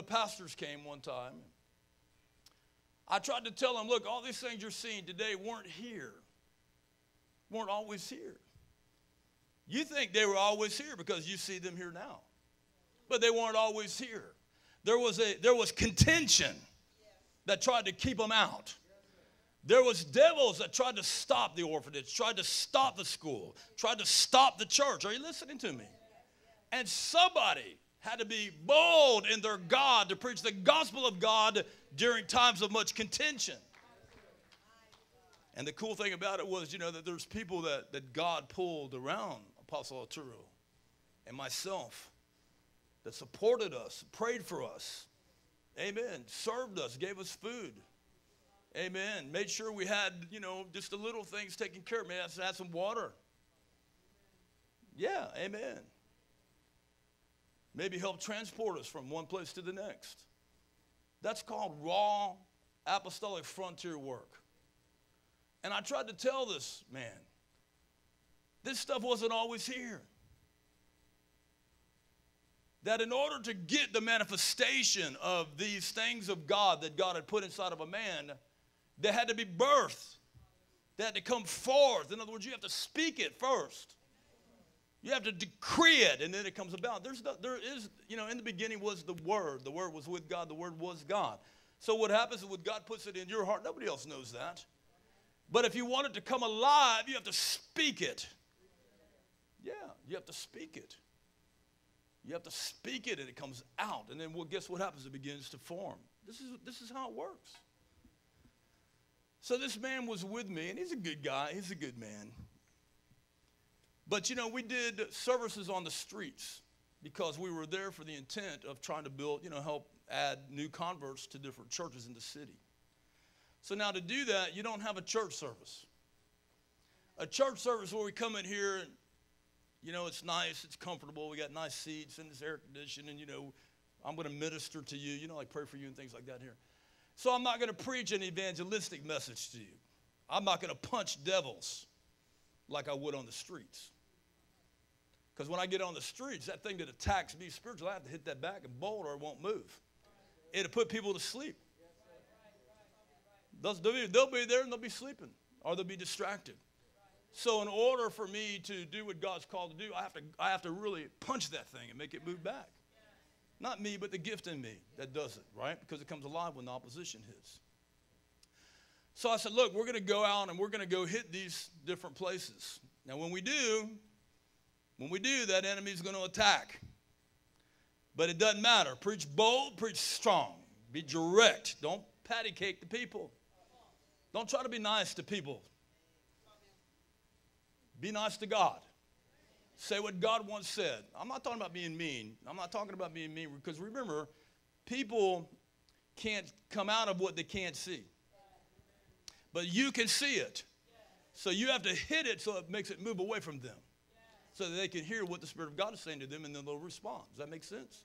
pastors came one time. I tried to tell them, look, all these things you're seeing today weren't here, weren't always here. You think they were always here because you see them here now. But they weren't always here. There was, a, there was contention that tried to keep them out. There was devils that tried to stop the orphanage, tried to stop the school, tried to stop the church. Are you listening to me? And somebody had to be bold in their God to preach the gospel of God during times of much contention. And the cool thing about it was, you know, that there's people that, that God pulled around Apostle Arturo and myself that supported us, prayed for us. Amen. Served us, gave us food. Amen. Made sure we had, you know, just the little things taken care of. Maybe I had some water. Yeah, amen. Maybe help transport us from one place to the next. That's called raw apostolic frontier work. And I tried to tell this man, this stuff wasn't always here. That in order to get the manifestation of these things of God that God had put inside of a man, they had to be birthed. They had to come forth. In other words, you have to speak it first. You have to decree it, and then it comes about. There's there is, you know, in the beginning was the Word. The Word was with God. The Word was God. So what happens is when God puts it in your heart, nobody else knows that. But if you want it to come alive, you have to speak it. Yeah, you have to speak it. You have to speak it, and it comes out. And then, well, guess what happens? It begins to form. This is, this is how it works. So this man was with me, and he's a good guy. He's a good man. But you know, we did services on the streets because we were there for the intent of trying to build, you know, help add new converts to different churches in the city. So now to do that, you don't have a church service. A church service where we come in here and, you know, it's nice, it's comfortable, we got nice seats and it's air conditioned, and, you know, I'm going to minister to you, you know, like pray for you and things like that here. So I'm not going to preach an evangelistic message to you. I'm not going to punch devils like I would on the streets. Because when I get on the streets, that thing that attacks me spiritually, I have to hit that back and bolt or it won't move. It'll put people to sleep. They'll, be, they'll be there and they'll be sleeping or they'll be distracted. So, in order for me to do what God's called to do, I have to, I have to really punch that thing and make it move back. Not me, but the gift in me that does it, right? Because it comes alive when the opposition hits. So I said, look, we're going to go out and we're going to go hit these different places. Now, when we do, when we do, that enemy is going to attack. But it doesn't matter. Preach bold, preach strong. Be direct. Don't patty cake the people. Don't try to be nice to people. Be nice to God. Say what God once said. I'm not talking about being mean. I'm not talking about being mean because remember, people can't come out of what they can't see. But you can see it. So you have to hit it so it makes it move away from them. So that they can hear what the Spirit of God is saying to them and then they'll respond. Does that make sense?